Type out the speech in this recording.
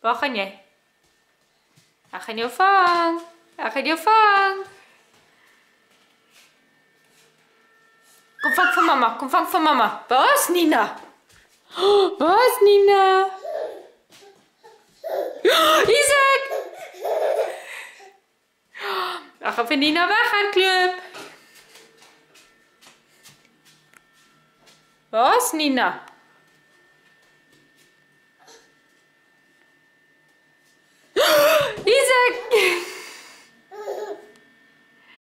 Waar gaan jij? Waar gaan jou van? Waar ga jou vang. Kom vang van mama, Kom vang van mama. Waar is Nina? Waar's Nina? Isaac! Dan gaan we Nina Waar is Nina?